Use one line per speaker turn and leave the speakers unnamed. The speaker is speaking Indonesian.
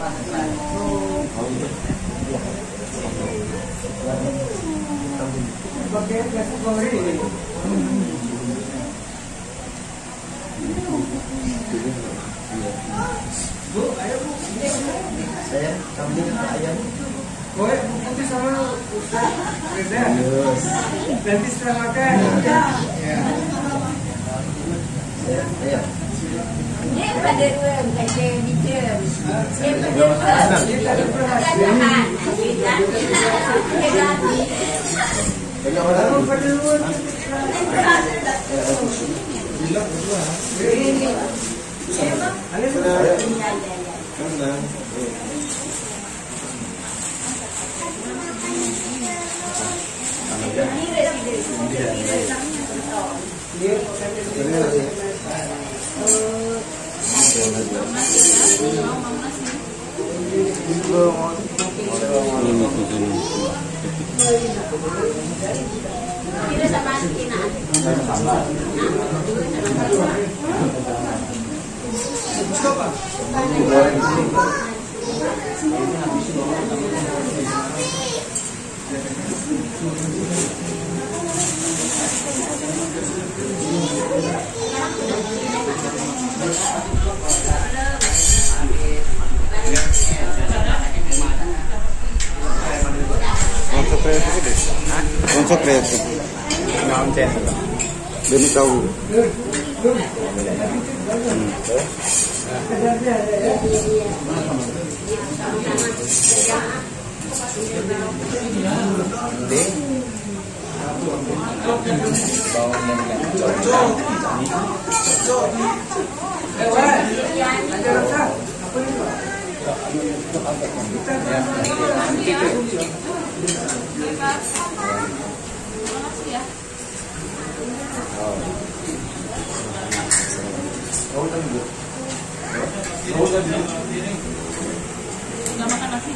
Bu, ayo bu.
Saya kambing ayam.
Putih sama Ustaz Reza. Nanti setelah makan. Ya.
Saya ayam.
Dia pada dua bukan dia bicara. Dia pada dua. Dia jahat. Dia jahat.
Banyak orang.
Kalau pada luar. Ada
Senang.
Dia sama
Konsep kreatif. Demi tahu.
Eh, Ada rasa? Apa ini, Pak?
Nggak makan nasi.